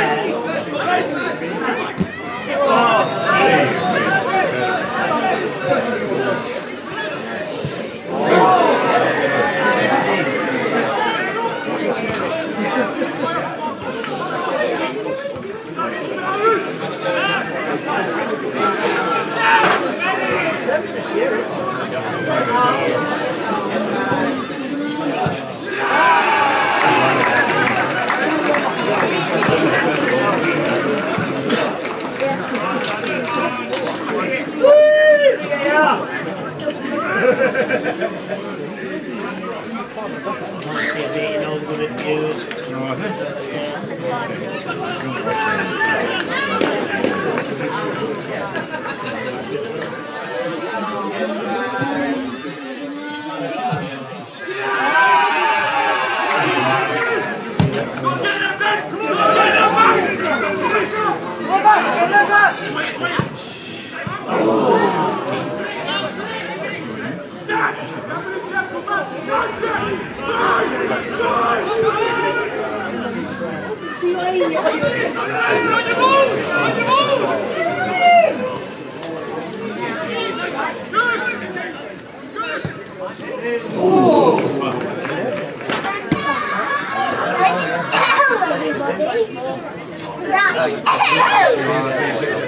Amen.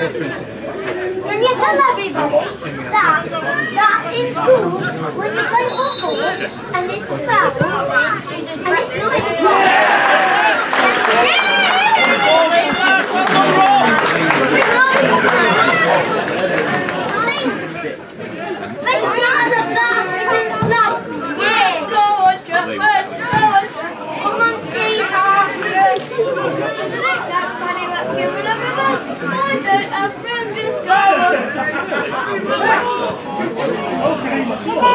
At you. Can you tell everybody that, that in school, when you play football and it's a foul, and it's not